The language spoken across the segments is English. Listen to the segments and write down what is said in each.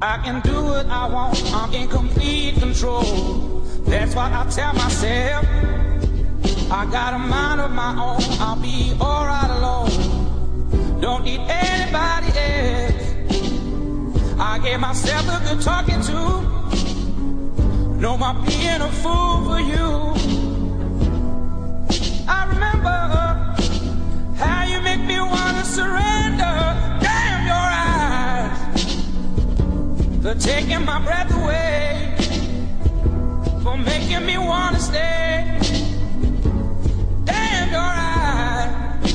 I can do what I want, I'm in complete control. That's what I tell myself. I got a mind of my own, I'll be alright alone. Don't need anybody else. I gave myself a good talking to. No more being a fool for you. For taking my breath away, for making me wanna stay. Damn your eyes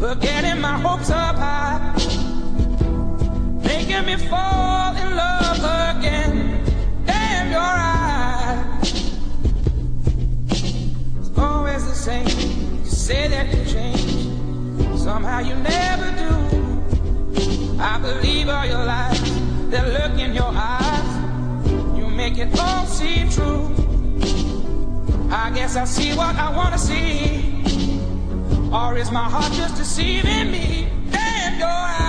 for getting my hopes up high, making me fall in love again. Damn your eyes. It's always the same. You say that you change, somehow you never do. I believe all your lies, that look in your eyes. You make it all seem true. I guess I see what I wanna see. Or is my heart just deceiving me? Damn your eyes.